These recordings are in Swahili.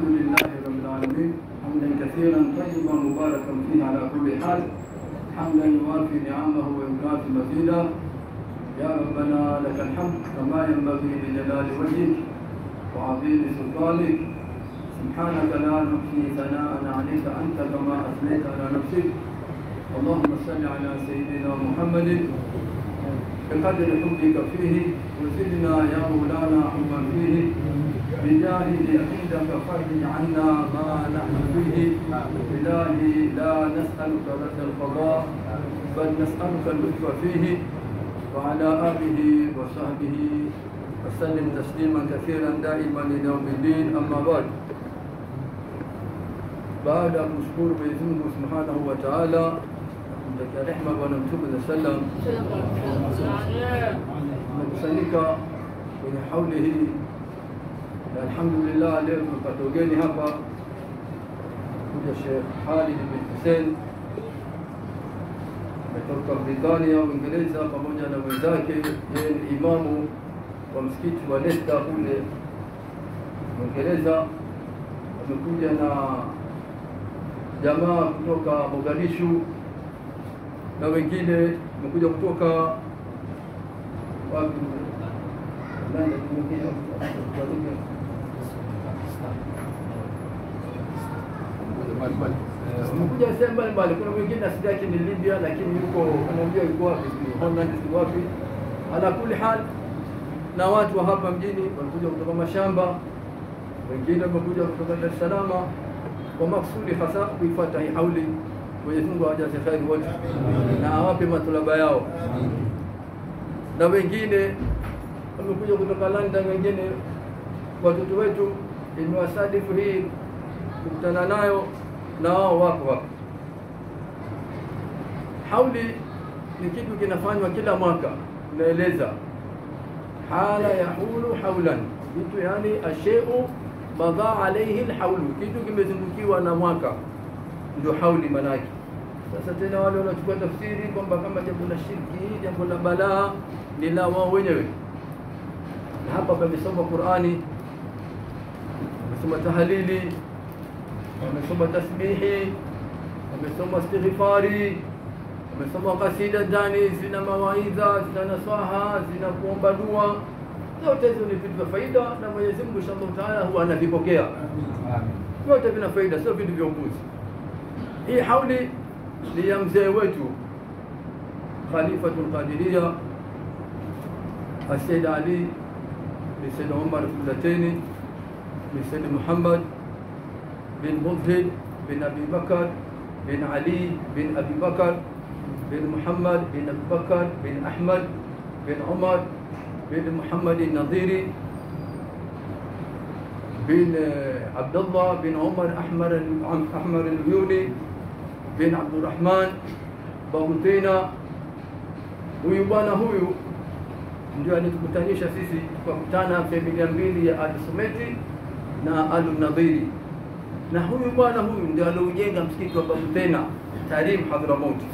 الحمد لله رب العالمين. حمدا كثيرا طيبا مباركا فيه على كل حال. حمدا يوافي نعمه ويكافي مزيدا. يا ربنا لك الحمد كما ينبغي لجلال وجهك وعظيم سلطانك. سبحانك لا نحصي ثناء عليك أنت كما أثنيت على نفسك. اللهم صل على سيدنا محمد. بقدر حبك فيه وزدنا يا مولانا حبا فيه. بجاهه عندك فرج عنا ما نحن فيه. إلهي لا نسألك رد القضاء بل نسألك اللطف فيه. وعلى آله وصحبه وسلم تسليما كثيرا دائما إلى يوم الدين. أما بعد ya kumshukuru Mwenyezi Mungu Subhanahu wa Ta'ala kumtakia rehema Bwana Mtume sallam alhamdulillah leo tumepata ugeni hapa. Kuja Sheikh Khalid bin Hussein. Ametoka Britania Uingereza pamoja na wenzake yeye ni imamu wa msikiti wa Leicester kule Uingereza. Amekuja na jamaa kutoka Mogadishu na wengine wamekuja kutoka wapi? Nani mwingine? Eh, sehemu mbalimbali. Kuna mwingine asili yake ni Libya, lakini yuko anaambia yuko wapi? Holland, sijui wapi. Ala kuli hal, na watu wa hapa mjini wanakuja kutoka mashamba, wengine wamekuja kutoka Dar es Salaam kwa maksudi hasa kuifuata hii hauli. Mwenyezi Mungu awajaze kheri wote na awape matulaba yao, na wengine wamekuja kutoka London, wengine watoto wetu imewasadifu hii kukutana nayo na wako hapa. Hauli ni kitu kinafanywa kila mwaka, naeleza hala yahulu haulan, kitu yani asheu madha alaihi lhaulu, kitu kimezungukiwa na mwaka, ndio hauli manake. Sasa tena wale wanachukua tafsiri kwamba kama jambo la shirki, jambo la balaa ni la wao wenyewe. Na hapa pamesoma Qurani, wamesoma tahlili, wamesoma tasbihi, wamesoma istighfari, wamesoma kasida ndani, zina mawaidha, zina nasaha, zina kuomba dua zote hizo ni vitu vya faida na Mwenyezi Mungu insha wa Ta'ala huwa anavipokea. Vyote vina faida, sio vitu vya upuzi. Hii hauli ni ya mzee wetu Khalifatul Qadiria Sayyid Ali bin Sayyid Umar Fulateni bin Sayyid Muhammad بن مبهل بن أبي بكر بن علي بن أبي بكر بن محمد بن أبي بكر بن أحمد بن عمر بن محمد النظيري بن آه، عبد الله بن عمر أحمر أحمر الهيوني بن عبد الرحمن Bahutena. ويبانا هويو huyu ndio alitukutanisha sisi tukakutana familia mbili ya Al-Sumeti na Al-Nadhiri. Na huyu bwana huyu ndio aliojenga msikiti wa Babu Tena Tarim Hadhramauti.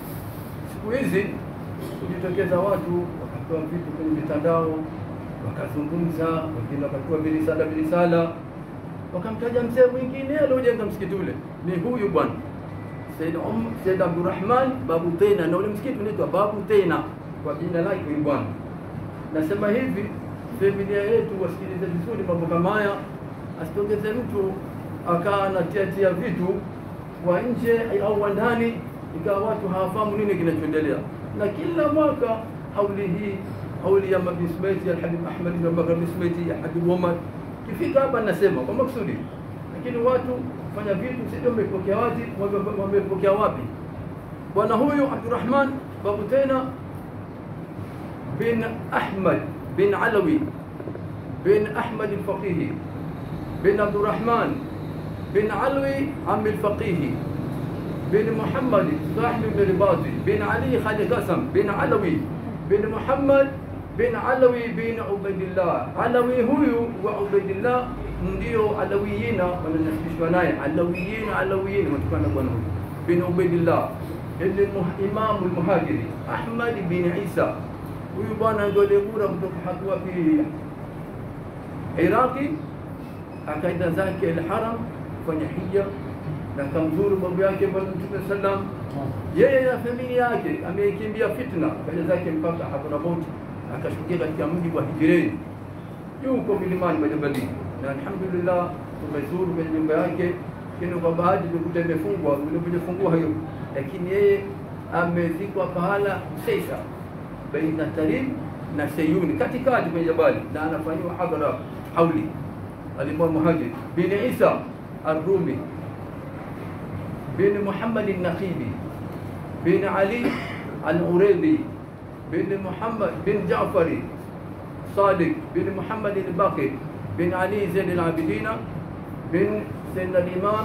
Siku hizi kujitokeza watu wakatoa vitu kwenye mitandao wakazungumza, wengine wakatoa virisala virisala, wakamtaja mzee mwingine aliojenga msikiti ule, ni huyu bwana. Said um, Said Abdurrahman Babu Tena, na ule msikiti unaitwa Babu Tena kwa jina lake huyu bwana. Nasema hivi familia yetu wasikilize vizuri mambo kama haya, asitokeze mtu akaa anatiatia vitu wa nje au ndani, ikawa watu hawafahamu nini kinachoendelea. Na kila mwaka hauli hii hauli ya Mabni Sumaiti Alhabib Ahmad bin Bakar bin Sumaiti ya Habib Omar, kifika hapa nasema kwa makusudi, lakini watu fanya vitu sio wamepokea wapi, wamepokea wapi? Bwana huyu Abdurrahman Babu Tena bin Ahmad bin Alawi bin Ahmad al-Faqihi bin Abdurrahman bin Alawi am al-Faqihi bin Muhammad sahib al-Ribati bin Ali Khalid Qasam bin Alawi bin Muhammad bin Alawi bin Ubaidillah. Alawi huyu wa Ubaidillah ndio Alawiyina wananasibishwa naye, Alawiyina, Alawiyina watokana na bwana huyu bin Ubaidillah ibn Imam al-Muhajiri Ahmad bin Isa. Huyu bwana ndio aliyekura kutoka hatua pili Iraqi, akaenda zake al-Haram kufanya hija na kamzuru babu yake bwana Mtume sallam. Yeye na familia yake ameikimbia fitna, kaja zake mpaka Hadhramaut, akashukia katika mji wa Hijireni yuko milimani Majabali, na alhamdulillah tumezuru kwenye nyumba yake, lakini kwa bahati tulikuta imefungwa, vilifungua hiyo, lakini yeye amezikwa pahala Seisa baina Tarim na Seyuni, katikati kwenye jabali, na anafanyiwa hadhara hauli. Alikuwa muhajir bin Isa الرومي بن محمد النقيبي بن علي الأوريلي بن محمد بن جعفر صادق بن محمد الباقر بن علي زين العابدين بن سيدنا الإمام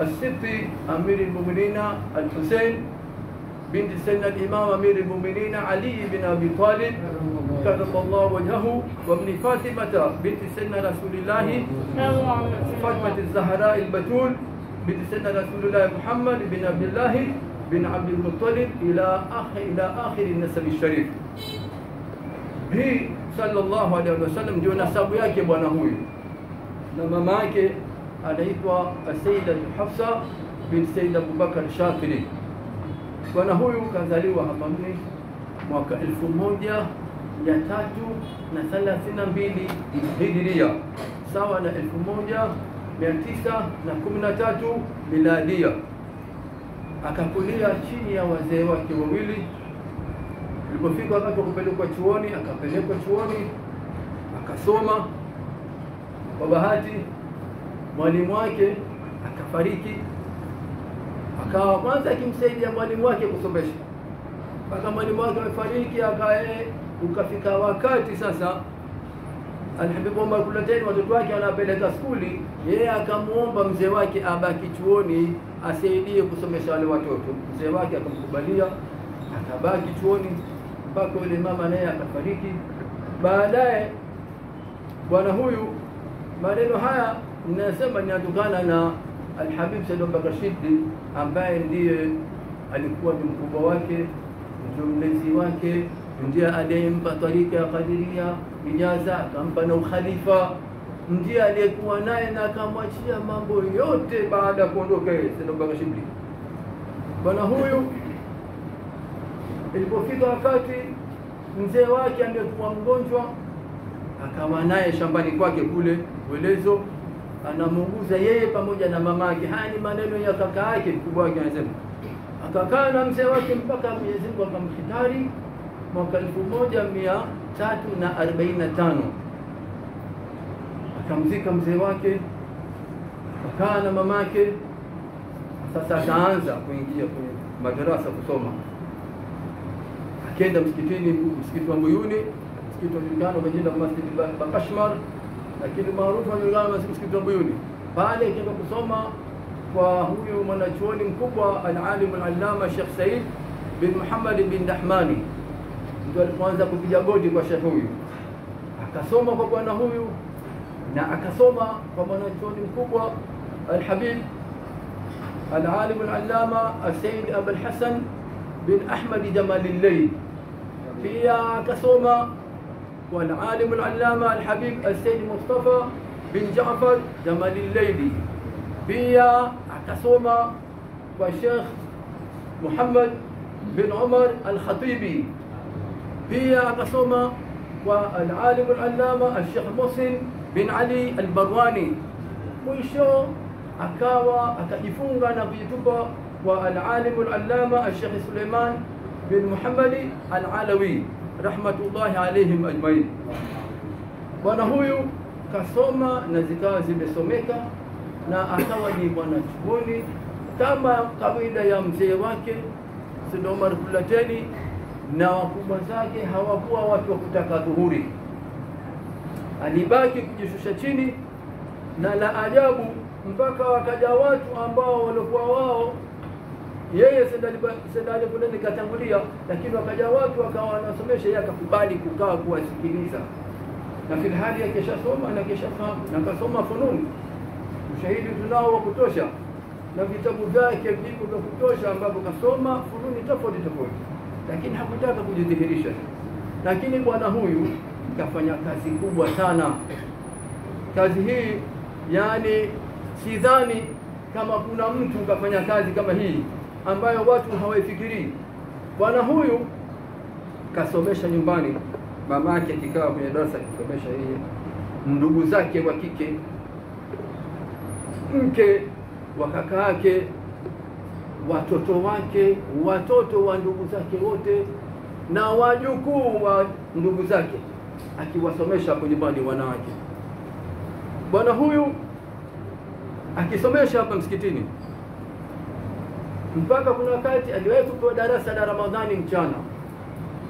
السبتي أمير المؤمنين الحسين بنت سيدنا الإمام أمير المؤمنين علي بن أبي طالب كرم الله وجهه. وابن فاطمة بنت سيدنا رسول الله فاطمة الزهراء البتول بنت سيدنا رسول الله محمد بن عبد الله بن عبد المطلب إلى آخر إلى آخر النسب الشريف. hii sallallahu alaihi wasallam ndio nasabu yake bwana huyu, na mama yake anaitwa Sayyida Hafsa bin Sayyid Abubakar Shafiri. Bwana huyu kazaliwa hapa Mni mwaka elfu moja mia tatu na thelathini na mbili hijiria sawa na elfu moja mia tisa na kumi na tatu miladia. Akakulia chini ya wazee wake wawili Ilipofika wakati wa kupelekwa chuoni, akapelekwa chuoni akasoma. Kwa bahati mwalimu wake akafariki, akawa kwanza akimsaidia mwalimu wake kusomesha mpaka mwalimu wake amefariki, akae ukafika wakati sasa Alhabibu Omar Kulateni watoto wake wanapeleka skuli, yeye akamwomba mzee wake abaki chuoni asaidie kusomesha wale watoto. Mzee wake akamkubalia, akabaki chuoni mpaka yule mama naye akafariki. Baadaye bwana huyu, maneno haya ninasema ninatokana na Alhabib Said Abubakar Rashid ambaye ndiye alikuwa ni mkubwa wake, ndio mlezi wake, ndiye aliyempa tarika ya Qadiria ijaza, akampa na ukhalifa, ndiye aliyekuwa naye na akamwachia mambo yote baada ya kuondoka yeye Said Abubakar Rashid. Bwana huyu ilipofika wakati mzee wake aliyekuwa mgonjwa akawa naye shambani kwake kule Welezo, anamuuguza yeye pamoja na mamake. Haya ni maneno ya kaka yake mkubwa wake, anasema akakaa na mzee wake mpaka Mwenyezi Mungu akamhitari mwaka elfu moja mia tatu na arobaini na tano akamzika mzee wake, akakaa na mamake. Sasa akaanza kuingia kwenye madarasa kusoma akenda msikitini, msikiti wa Mbuyuni, msikiti wa jina la Masjid Bakashmar, lakini maarufu unajulikana msikiti wa Mbuyuni. Pale kenda kusoma kwa huyu mwanachuoni mkubwa al-alim al-allama Sheikh Said bin Muhammad bin Dahmani, ndio alipoanza kupiga goti kwa Sheikh huyu, akasoma kwa bwana huyu na akasoma kwa mwanachuoni mkubwa al-Habib al-alim al-allama al-Said Abul Hasan bin Ahmad Jamalillayl pia akasoma al-alim al-allama al-habib al-sayyid Mustafa bin Jaafar Jamalillayli. Pia akasoma kwa Sheikh Muhammad bin Umar al-Khatibi. Pia akasoma kwa al-alim al-allama al-Sheikh Muhsin bin Ali al-Barwani. Mwisho akawa akajifunga na kujitupa kwa al-alim al-allama al-Sheikh Suleiman bin Muhammadi al-Alawi rahmatullahi alaihim ajmain. Bwana huyu kasoma na zikawa zimesomeka na akawa ni mwanachuoni kama kawaida ya mzee wake Said Omar Kulateni, na wakubwa zake hawakuwa watu wa kutaka dhuhuri. Alibaki kujishusha chini, na la ajabu mpaka wakaja watu ambao walikuwa wao yeye sendali kule nikatangulia katangulia, lakini wakaja watu wakawa wanasomesha, yeye akakubali kukaa kuwasikiliza, na filhali akishasoma na kishafahamu na kasoma fununi, ushahidi tunao wa kutosha na vitabu vyake viko vya kutosha ambavyo kasoma fununi tofauti tofauti, lakini hakutaka kujidhihirisha. Lakini bwana huyu kafanya kazi kubwa sana. Kazi hii yani sidhani kama kuna mtu kafanya kazi kama hii ambayo watu hawaifikirii. Bwana huyu kasomesha nyumbani, mama yake akikaa kwenye darasa akisomesha yeye, ndugu zake wa kike, mke wa kaka yake, watoto wake, watoto wa ndugu zake wote na wajukuu wa ndugu zake, akiwasomesha hapo nyumbani wanawake. Bwana huyu akisomesha hapa msikitini mpaka kuna wakati aliwahi kupewa darasa la Ramadhani mchana,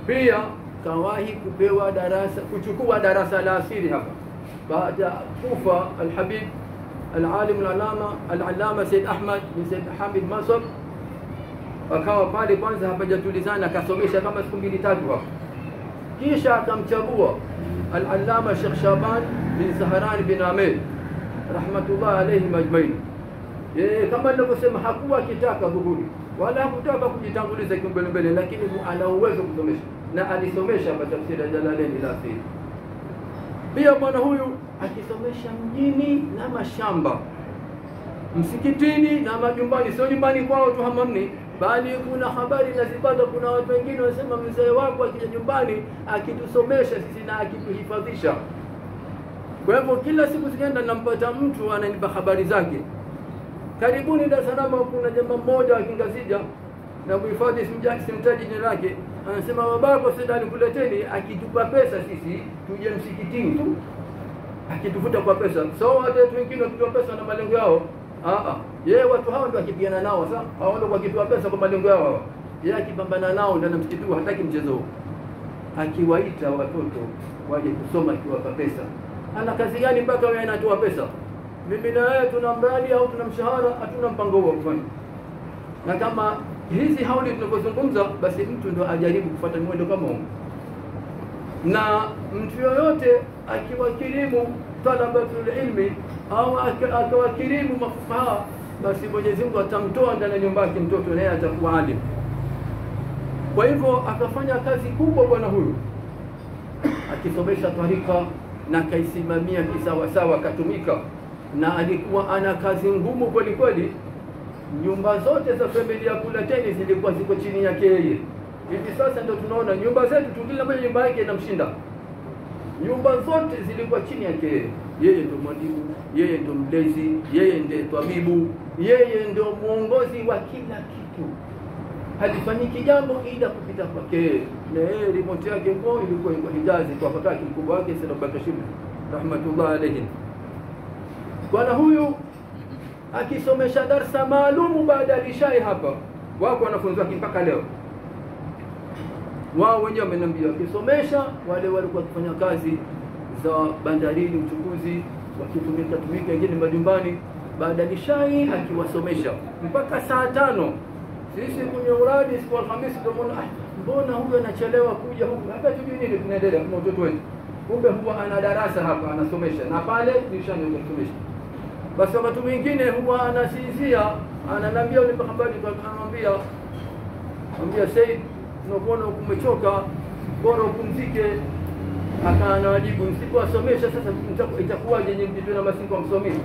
pia kawahi kupewa darasa kuchukua darasa la asiri hapa baada ya kufa Alhabib Alalim Alalama Alalama Said Ahmad bin Said Hamid Masab, akawa pale kwanza hapajatulizana, akasomesha kama siku mbili tatu hapo, kisha akamchagua Alalama Sheikh Shaban bin Saharan bin Amir rahmatullah alayhim ajmain. Yeye kama ninavyosema hakuwa akitaka dhuhuri wala hakutaka kujitanguliza kimbele mbele, lakini ana uwezo kusomesha na alisomesha matafsiri tafsiri ya Jalalain ila akhiri. Pia bwana huyu akisomesha mjini na mashamba, msikitini na majumbani, sio nyumbani kwao tu Hamamni, bali kuna habari nazipata, kuna watu wengine wanasema mzee wako akija nyumbani akitusomesha sisi na akituhifadhisha. Kwa hivyo kila siku zikienda nampata mtu ananipa habari zake. Karibuni Dar es Salaam kuna jamaa mmoja wa Kingazija na kuhifadhi simtaji jina lake, anasema babako Said alikuleteni akitupa pesa sisi tuje msikitini tu, akitufuta kwa pesa. So watu wengine wakitoa pesa na malengo yao, ah yeye watu hao ndio akipigana nao sasa, hao ndio wakitoa pesa kwa malengo yao yeye akipambana nao ndio na msikiti hataki mchezo huo, akiwaita watoto waje kusoma akiwapa pesa. Ana kazi gani mpaka wewe anatoa pesa? Mimi na wewe tuna mradi au tuna mshahara, hatuna mpango huo kufanya. Na kama hizi hauli tunavyozungumza, basi mtu ndo ajaribu kufuata mwendo kama huu, na mtu yoyote akiwakirimu talabatul ilmi au akiwakirimu mafukaha, basi Mwenyezi Mungu atamtoa ndani ya nyumba yake mtoto, naye atakuwa alim. Kwa hivyo akafanya kazi kubwa bwana huyu akisomesha tarika na kaisimamia kisawasawa, akatumika na alikuwa ana kazi ngumu kweli kweli. Nyumba zote za familia Kulateni zilikuwa ziko chini yake yeye. Hivi sasa ndio tunaona nyumba zetu tu, kila mmoja nyumba yake inamshinda. Nyumba zote zilikuwa chini yake yeye. Yeye ndio mwalimu, yeye ndio mlezi, yeye ndio tabibu, yeye ndio mwongozi wa kila kitu. Halifanyiki jambo ila kupita kwake na yeye remote yake kwa ilikuwa iko Hijazi kwa wakati mkubwa wake Sayyid Abubakar rahmatullah alayhi. Bwana huyu akisomesha darsa maalumu baada ya lishai hapa, wako wanafunzi wake mpaka leo. Wao wenyewe wameniambia wakisomesha, wale walikuwa wakifanya kazi za bandarini, uchukuzi, wakitumika tumika, wengine majumbani. Baada ya lishai akiwasomesha mpaka saa tano. Sisi kwenye uradi siku Alhamisi tumeona, ah, mbona huyu anachelewa kuja huku, hata tujui nini tunaendelea kuna watoto wetu. Kumbe huwa ana darasa hapa anasomesha, na pale lishani kusomesha basi wakati mwingine huwa anasinzia, ananambia unipe habari, anamwambia mwambia Said, tunakuona umechoka, bora upumzike. Akanawajibu, msipowasomesha sasa itakuwaje nyinyi mjitoe na masiku amsomii?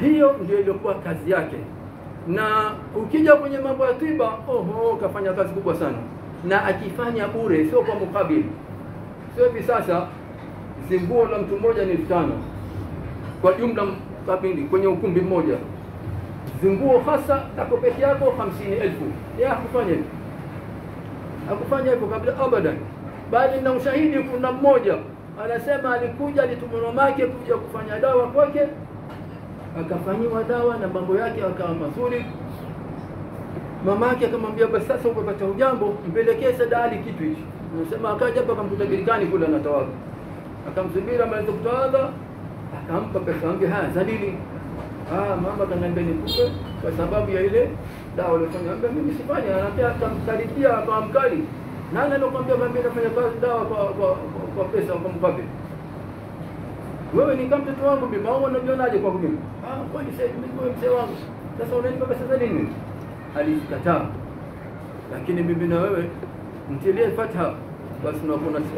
Hiyo ndio iliyokuwa kazi yake, na ukija kwenye mambo ya tiba, oho, kafanya kazi kubwa sana, na akifanya bure, sio kwa mukabili, sio hivi sasa zinguo la mtu mmoja ni elfu tano kwa jumla kabindi kwenye ukumbi mmoja, zinguo hasa tako peke yako hamsini elfu. ya hakufanya hivyo, hakufanya hivyo kabla abadan, bali na ushahidi. Kuna mmoja anasema alikuja, alitumwa mamake kuja kufanya dawa kwake, akafanyiwa dawa na mambo yake akawa mazuri. mama Mamake akamwambia basi sasa umepata ujambo, mpelekee sadali kitu hichi. Anasema akaja hapa akamkuta gerikani kule anatawadha akamsubiri amaliza kutawadha, akampa pesa yake. haya za nini? Ah, mama kaniambia nikupe kwa sababu ya ile dawa alifanya. Ambia mimi sifanye, anaambia akamkaribia kwa mkali. Nani alokuambia mimi nafanya kazi dawa kwa kwa, kwa, kwa pesa kwa mkabili? Wewe ni kama mtoto wangu mimi, au unajionaje kwa mimi? Ah, kwani sasa mimi mzee wangu. Sasa unanipa pesa za nini? Alikataa. Lakini mimi na wewe mtilie fatha basi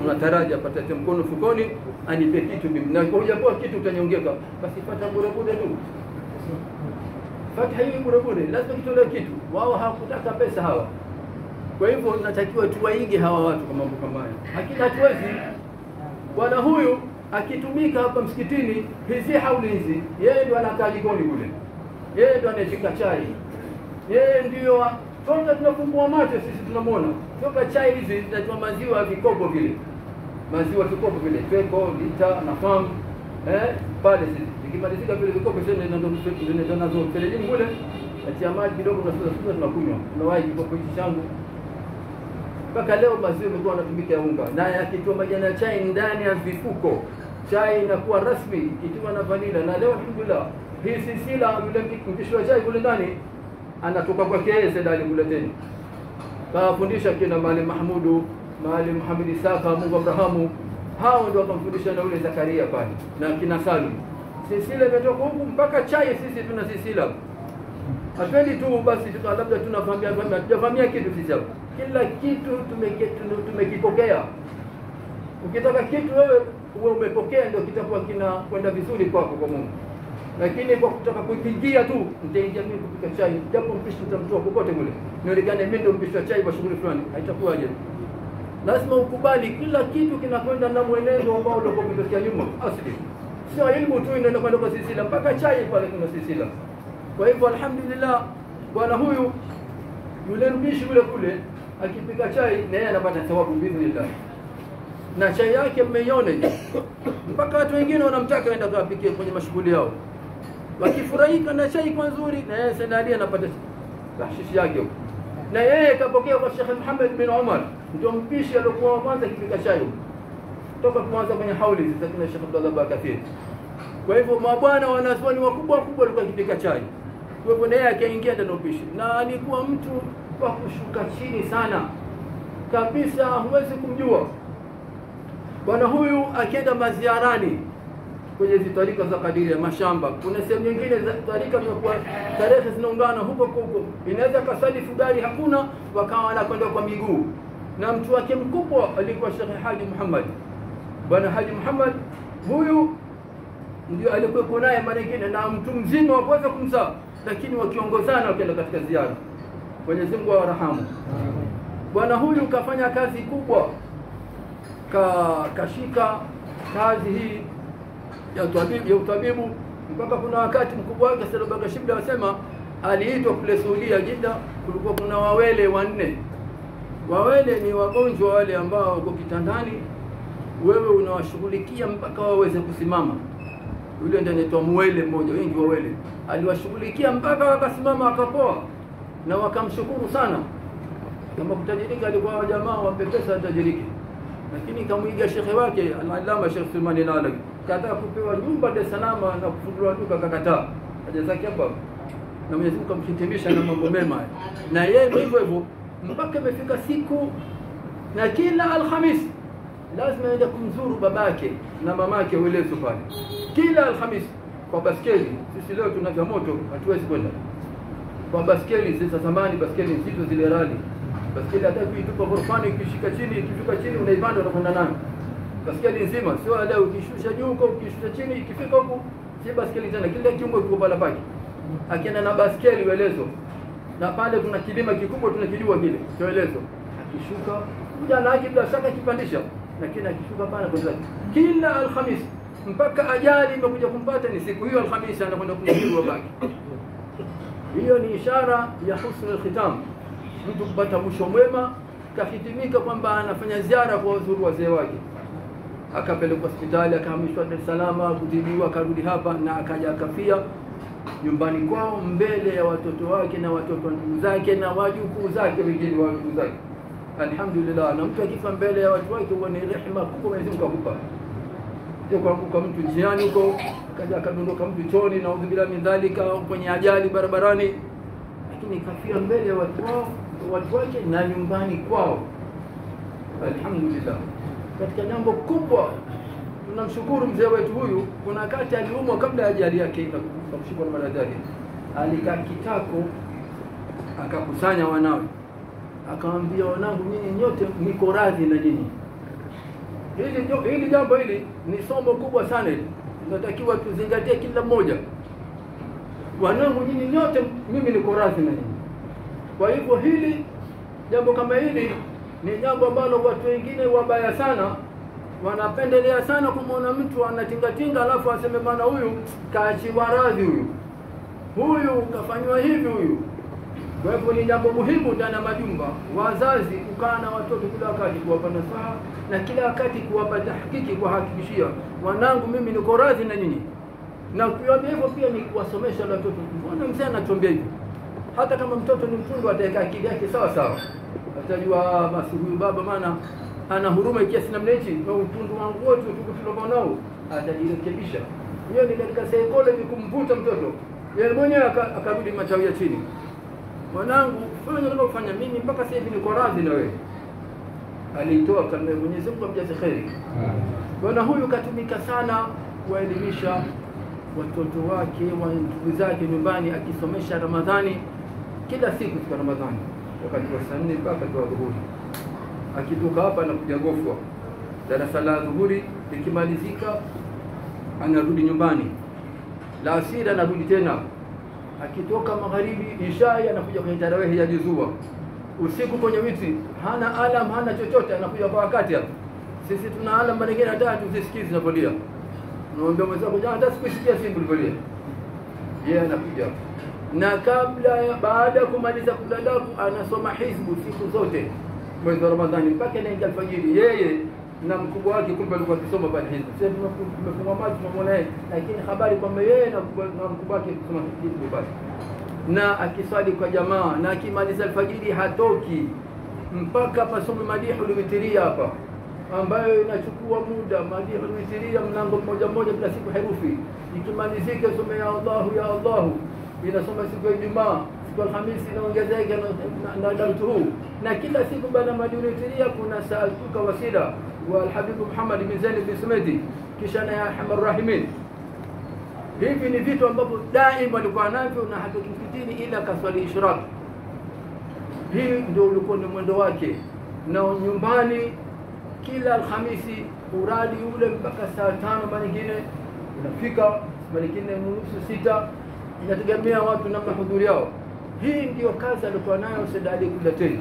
unataraji apate mkono fukoni anipe kitu mimi, na kwa hujapewa kitu utanyongeka, basi pata bure bure tu. Fatha hii bure bure, lazima kitolee kitu. Wao hawakutaka pesa hawa. Kwa hivyo natakiwa tuwaige hawa watu kwa mambo kama haya, lakini hatuwezi. Bwana huyu akitumika hapa msikitini, hizi hauli hizi, yeye ndio anakaa jikoni kule, yeye ndio anaeshika chai, yeye ndio kwanza tunafumbua macho sisi tunamwona. Toka chai hizi zinatoa maziwa vikopo vile. Maziwa vikopo vile. Peko lita na famu eh pale sisi. Ikimalizika vile vikopo ndio nazo. Telejini kule atia maji kidogo na sasa sasa tunakunywa. Tunawahi kikopo hichi changu. Mpaka leo maziwa yamekuwa yanatumika ya unga. Na yakitoa majani ya chai ndani ya vifuko chai inakuwa rasmi ikitiwa na vanila. Na leo alhamdulillah hii sisila yule mpishi wa chai kule ndani anatoka kwake yeye Said Muleteni, kawafundisha kina Maalim Mahmudu, Maalim Muhammad Isaka, Mungu Abrahamu, hao ndio wakamfundisha na ule Zakaria pale na kina Salim. Sisila imetoka huku mpaka chai, sisi tuna sisila hatuendi tu basi labda tunafahamia vamia, hatujavamia kitu sisi hapa. Kila kitu tumekipokea. Ukitaka kitu wewe uwe umepokea, ndio kitakuwa kina kwenda vizuri kwako kwa Mungu lakini kwa kutaka kuingia tu nitaingia mimi kupika chai, japo mpishi nitamtoa popote kule, nionekane mimi ndio mpishi wa chai kwa shughuli fulani, haitakuwaje? Lazima ukubali kila kitu kinakwenda na mwenendo ambao ulikuwa umetokea nyuma. Asili, sio elimu tu inaenda kwenda kwa silsila, mpaka chai pale kuna silsila. Kwa hivyo alhamdulillah, bwana huyu yule mpishi yule kule akipika chai na yeye anapata thawabu biidhnillah. Na chai yake mmeiona mpaka watu wengine wanamtaka aenda kawapikie kwenye mashughuli yao wakifurahika na chai kwa nzuri, na yeye Said Ali anapata bahshishi yake huko. Na yeye kapokea kwa Sheikh Muhammad bin Umar, ndio mpishi aliokuwa wa kwanza kipika chai toka kuanza kwenye hauli za kina Sheikh Abdullah Bakathir. Kwa hivyo mabwana wanazuoni wakubwa wakubwa walikuwa kipika chai. Kwa hivyo naye akaingia ndani upishi, na alikuwa mtu wa kushuka chini sana kabisa, huwezi kumjua bwana huyu. Akienda maziarani kwenye hizi tarika za kadiria mashamba. Kuna sehemu nyingine za tarika zinakuwa tarehe zinaungana huko huko, inaweza kasalifu gari hakuna, wakawa wanakwenda kwa miguu, na mtu wake mkubwa alikuwa Sheikh Haji Muhammad. Bwana Haji Muhammad huyu ndio alikuwepo naye mara nyingine, na mtu mzima wakuweza kumzaa, lakini wakiongozana wakienda katika ziara. Mwenyezi Mungu awarahamu. Bwana huyu kafanya kazi kubwa, ka kashika kazi hii ya utabibu, ya utabibu mpaka kuna wakati mkubwa wake Salobanga Shibla wasema aliitwa kule Saudia Jida, kulikuwa kuna wawele wanne. Wawele ni wagonjwa wale ambao wako kitandani, wewe unawashughulikia mpaka waweze kusimama. Yule ndiye anaitwa mwele mmoja, wengi wawele. Aliwashughulikia mpaka wakasimama wakapoa, na wakamshukuru sana. Kama kutajirika alikuwa jamaa wampe pesa atajiriki, lakini kamwiga shekhe wake al-Allama Sheikh Nalagi kataka kupewa nyumba Dar es Salaam na kufunguliwa duka akakataa. Haja zake hapa na Mwenyezi Mungu amhitimisha na mambo mema, na yeye hivyo hivyo mpaka imefika siku, na kila Alhamis lazima aende kumzuru babake na mamake Uelezo pale, kila Alhamis kwa baskeli. Sisi leo tuna vya moto, hatuwezi kwenda kwa baskeli. Sasa zamani baskeli nzito zile rali, baskeli hata kuitupa ghorofani, ukishika chini, ikishuka chini unaipanda unakwenda nayo baskeli nzima, sio leo ukishusha juu huko ukishusha chini, ikifika huko si baskeli tena, kila kiungo kiko pale pake. Akienda na baskeli Uelezo, na pale kuna kilima kikubwa tunakijua kile cha Uelezo, akishuka jana yake bila shaka akipandisha, lakini akishuka pale kwa kila Alhamisi mpaka ajali imekuja kumpata ni siku hiyo Alhamisi, anakwenda kumzuru babake. Hiyo ni ishara ya husnul khitam, mtu kupata mwisho mwema, kahitimika kwamba anafanya ziara kwa wazuru wazee wake akapelekwa hospitali akahamishwa Dar es Salaam kutibiwa, akarudi hapa na akaja akafia nyumbani kwao mbele ya watoto wake na watoto wa ndugu zake na wajukuu zake wengine wa ndugu zake. Alhamdulillah, na mtu akifa mbele ya watu wake huwa ni rehema kubwa Mwenyezi Mungu akupa. Kuanguka mtu njiani huko akaja akadondoka mtu choni na udhibila min dhalika kwenye ajali barabarani, lakini kafia mbele ya watu wao watu wake na nyumbani kwao. Alhamdulillah katika jambo kubwa. Tunamshukuru mzee wetu huyu. Kuna wakati aliumwa kabla ya ajali yake akamshikwa na maradhi, alikaa kitako, akakusanya wanawe, akamwambia wanangu, nyinyi nyote niko radhi na nyinyi, hili hili jambo hili ni somo kubwa sana. Tunatakiwa tuzingatie kila mmoja. Wanangu nyinyi nyote mimi niko radhi na nyinyi. Kwa hivyo hili jambo kama hili ni jambo ambalo watu wengine wabaya sana wanapendelea sana kumwona mtu anatingatinga alafu aseme bana huyu kaachiwa radhi huyu. Huyu kafanywa hivi huyu. Kwa hivyo ni jambo muhimu ndani ya majumba wazazi kukaa na watoto kila wakati kuwapa nasaha na kila wakati kuwapa tahkiki kuwahakikishia wanangu mimi niko radhi na nyinyi. Na kuambia hivyo pia ni kuwasomesha watoto. Mbona mzee anatuambia hivyo? Hata kama mtoto ni mtundu ataweka akili yake sawa sawa atajua basi huyu baba maana ana huruma kiasi namna hichi. Na utundu wangu wote tuliokuwa nao atajirekebisha. Hiyo ni katika psychology kumvuta mtoto. Yeye mwenyewe aka- akarudi machao ya chini. Mwanangu fanya unavyofanya mimi mpaka sasa hivi niko radhi na wewe. Alitoa kama Mwenyezi Mungu amjaze kheri. Bwana huyu katumika sana kuwaelimisha watoto wake wa ndugu zake nyumbani akisomesha Ramadhani. Kila siku katika Ramadhani wakati wa saa nne mpaka wakati wa dhuhuri. Akitoka hapa anakuja Gofwa darasa la dhuhuri likimalizika anarudi nyumbani. La asiri anarudi tena. Akitoka magharibi ishai anakuja kwenye tarawehi ya juzua. Usiku kwenye witi hana alam hana chochote anakuja kwa wakati hapa sisi tuna alam mara nyingine hata tuzisikii zinapolia. Naomba mwenzako jana hata sikusikia simu ulipolia, yeye anakuja na kabla ya baada ya kumaliza kudadaku anasoma hizbu siku zote. Mwezi wa Ramadhani mpaka inaingia alfajiri. Yeye na mkubwa wake kumbe alikuwa akisoma pale hizbu. Sasa tumefu- tumefunga macho tunamwona yeye. Lakini habari kwamba yeye na mkubwa wake kusoma hizbu basi na akiswali kwa jamaa na akimaliza alfajiri hatoki. Mpaka pasome madihul witiria hapa ambayo inachukua muda. Madihul witiria mlango mmoja mmoja kila siku herufi. Ikimalizike some ya Allahu ya Allahu بين صوم سكوي الجمعة سكوي الخميس سنو جزاي كنا نادلته نكلا سيكو بنا ما دونيتريا كنا سألتوك وسيلة والحبيب محمد بن زين بن سمدي كشان يا حمر الرحمين هيفي نفيتو أمبابو دائما لقوانا فيو نحكي تفتيني إلا كسوالي إشراك هي دول كون مندواكي نو نيوماني كلا الخميس ورالي يولم بكا ساعتان مانيكيني نفيكا مانيكيني نونسو سيتا inategemea watu namna hudhuri yao. Hii ndio kazi alikuwa nayo Said Ali Kulateni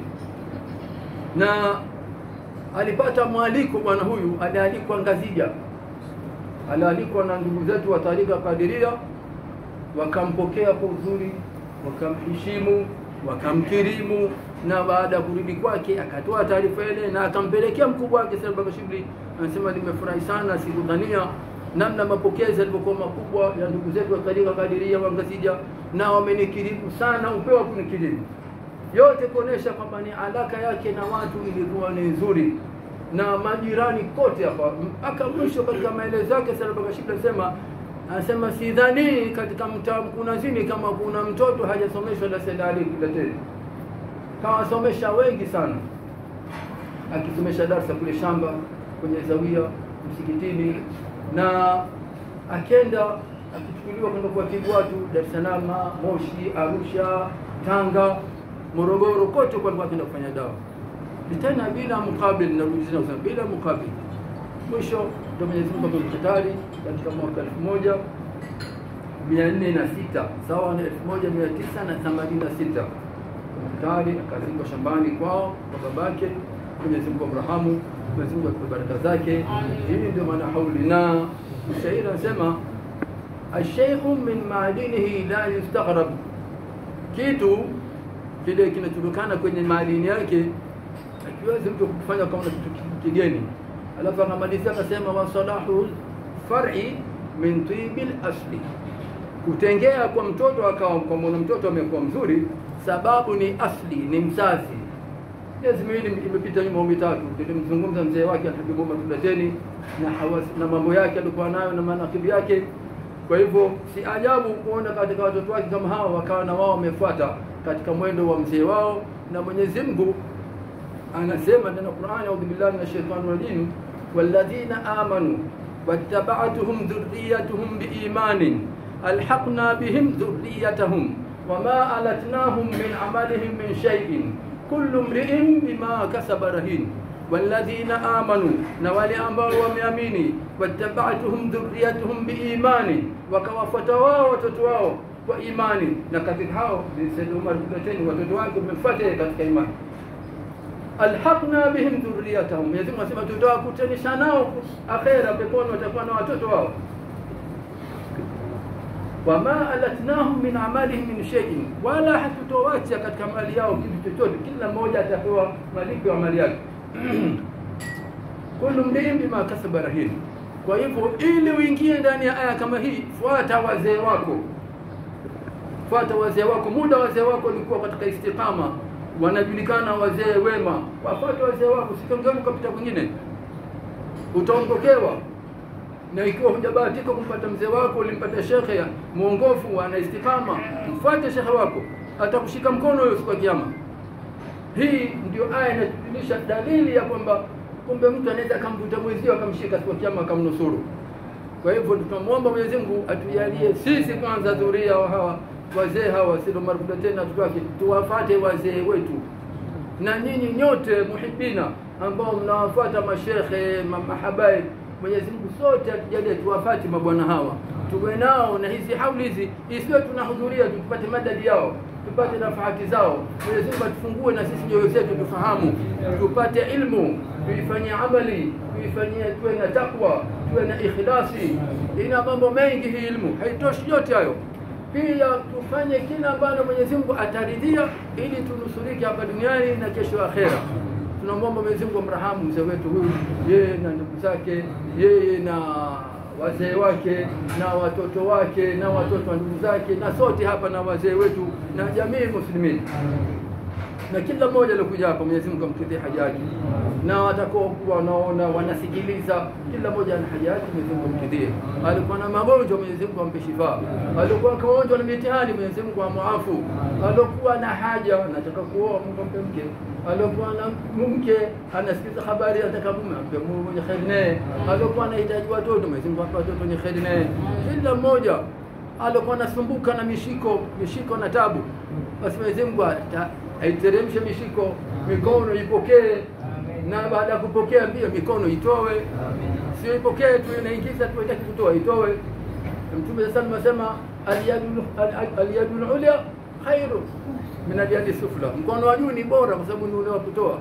na alipata mwaliko bwana huyu alialikwa Ngazija. Alialikwa na ndugu zetu wa tarika Kadiria wakampokea kwa uzuri wakamheshimu wakamkirimu na baada ya kurudi kwake akatoa taarifa ile na akampelekea mkubwa wake Said Shibli anasema nimefurahi sana sikudhania namna mapokezi yalivyokuwa makubwa ya ndugu zetu wa tarika Kadiria wa Ngazija na wamenikirimu sana upewa kunikirimu yote kuonesha kwamba ni alaka yake na watu ilikuwa ni nzuri. Na majirani kote hapa mpaka mwisho katika maelezo yake Salabakashibla anasema anasema sidhani katika mtaa Mkunazini kama kuna mtoto hajasomeshwa na Said Ali Kulateni kawasomesha wengi sana. Akisomesha darsa kule shamba kwenye zawia msikitini na akenda akichukuliwa kwenda kuwatibu watu Dar es Salaam, Moshi, Arusha, Tanga, Morogoro, kote kwa akenda kufanya dawa tena bila mukabil, narudia tena bila mukabil. Mwisho ndio Mwenyezi Mungu amemkitari katika mwaka elfu moja mia nne na sita sawa na elfu moja mia tisa na themanini na sita Mkitari akazikwa shambani kwao kwa babake. Mwenyezi Mungu amrahamu, Mwenyezi Mungu akupe baraka zake. Hii ndio maana hauli, na mshairi anasema ashaykhu min maadinihi la yustaghrab, kitu kile kinachotokana kwenye maadini yake akiwezi mtu kufanya kama na kitu kigeni. Alafu akamalizia akasema wasalahu far'i min tibil asli, kutengea kwa mtoto akawa kwa mwana mtoto amekuwa mzuri, sababu ni asli, ni mzazi. Miezi miwili imepita nyuma mitatu, nilimzungumza mzee wake Alhabibu Umar Kulateni na hawas, na mambo yake alikuwa nayo na manakibu yake. Kwa hivyo si ajabu kuona katika watoto wake kama hawa wakawa na wao wamefuata katika mwendo wa mzee wao, na Mwenyezi Mungu anasema ya Qur'ani, audhu billahi minash shaitani rajim, walladhina amanu wattaba'atuhum dhurriyyatuhum biimanin alhaqna bihim dhurriyyatahum wama alatnahum min amalihim min shay'in kullu mri'in bima kasaba rahin. walladhina amanu, na wale ambao wameamini, wattabatuhum dhurriyatuhum biimani, wakawafuata wao watoto wao kwa imani. Na katika hao ni Sayyid Umar bin Khattab, watoto wake wamefuata yeye katika imani. Alhaqna bihim dhurriyatahum, Mwenyezi Mungu anasema tutawakutanisha nao akhera, peponi watakuwa na watoto wao wama alatnahum min amalihim min shay'in, wala hatutowacha katika mali yao kitu chochote. Kila mmoja atapewa malipo ya mali yake. kullu mri'in bima kasaba rahin. Kwa hivyo ili uingie ndani ya aya kama hii, fuata wazee wako, fuata wazee wako. Muda wazee wako ulikuwa katika istiqama, wanajulikana wazee wema, wafuate wazee wako, sikongeuka kupita kwingine, utaongokewa na ikiwa hujabahatika kumpata mzee wako, ulimpata shekhe mwongofu ana istiqama, mfuate shekhe wako, atakushika mkono huyo siku ya Kiyama. Hii ndio aya inatujulisha dalili ya kwamba kumbe mtu anaweza akamvuta mwenzio akamshika siku ya Kiyama akamnusuru. Kwa hivyo tunamwomba Mwenyezi Mungu atujalie sisi kwanza dhuria wa hawa wazee hawa Sayyid tena watoto tuwafate wazee wetu, na nyinyi nyote muhibina ambao mnawafuata mashekhe ma- mahabaib Mwenyezi Mungu sote atujalie tuwafati mabwana hawa, tuwe nao na hizi hauli hizi, isiwe tunahudhuria tu tupate madadi yao, tupate nafahati zao. Mwenyezi Mungu atufungue na sisi nyoyo zetu tufahamu, tupate ilmu, tuifanyie amali, tuifanyie, tuwe na takwa, tuwe na ikhlasi. Ina mambo mengi hii ilmu, haitoshi yote hayo. Pia tufanye kila ambalo Mwenyezi Mungu ataridhia, ili tunusurike hapa duniani na kesho akhera tunamwomba Mwenyezi Mungu amrahamu mzee wetu huyu, yeye na ndugu zake, yeye na wazee wake na watoto wake na watoto wa ndugu zake na sote hapa na wazee wetu na jamii muslimini na kila mmoja aliokuja hapa, Mwenyezi Mungu amkidhie haja yake, na watakaokuwa wanaona wanasikiliza, kila mmoja ana haja yake, Mwenyezi Mungu amkidhie. Alikuwa na magonjwa, Mwenyezi Mungu ampe shifa. Alikuwa kaonjwa na mitihani, Mwenyezi Mungu amwafu. Alikuwa na haja, anataka kuoa, Mungu ampe mke. Alikuwa na mke, anasikiza habari, anataka mume, ampe mume mwenye kheri naye. Alikuwa anahitaji watoto, Mwenyezi Mungu ampe watoto wenye kheri naye. Kila mmoja alikuwa anasumbuka na mishiko mishiko na tabu, basi Mwenyezi Mungu aiteremshe mishiko, mikono ipokee, na baada ya kupokea mbio mikono itowe sio ipokee tu inaingiza tu itaki kutoa, itoe. Mtume sasa anasema aliyadu al- alyadul ulya khairu min alyadi sufla, mkono wa juu ni bora kwa sababu ni ule wa kutoa.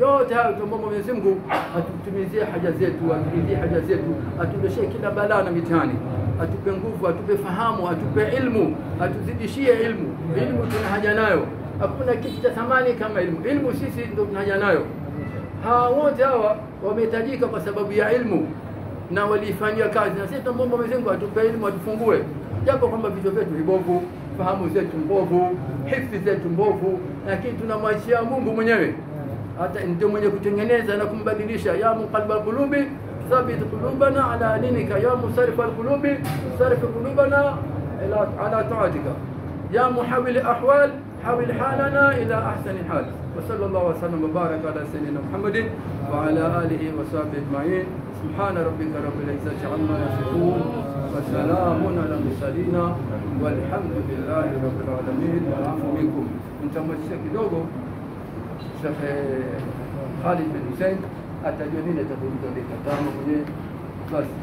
Yote hayo tuombe Mwenyezi Mungu atutimizie haja zetu, aturidhie haja zetu, atundeshee kila balaa na mitihani, atupe nguvu, atupe fahamu, atupe ilmu, atuzidishie ilmu. Ilmu tuna haja nayo, hakuna kitu cha thamani kama ilmu. Ilmu sisi ndio tuna haja nayo. Hawa wote hawa wamehitajika kwa sababu ya ilmu na waliifanyia kazi, na sisi tunamwomba Mwenyezi atupe elimu, atufungue, japo kwamba vichwa vyetu vibovu, fahamu zetu mbovu, hifdhi zetu mbovu, lakini tunamwachia Mungu mwenyewe, hata ndio mwenye kutengeneza na kumbadilisha. ya muqallibal qulubi thabit qulubana ala dinika, ya musarrifal qulubi sarif qulubana ala taatika, ya muhawil ahwal حول حالنا إلى أحسن حال. وصلى الله وسلم وبارك على سيدنا محمد وعلى آله وصحبه أجمعين. سبحان ربك رب العزة عما يصفون وسلام على المرسلين والحمد لله رب العالمين. والعفو منكم. انت مشي kidogo Sheikh Khalid bin Hussein atajua nini atazungumza dakika tano mwenyewe basi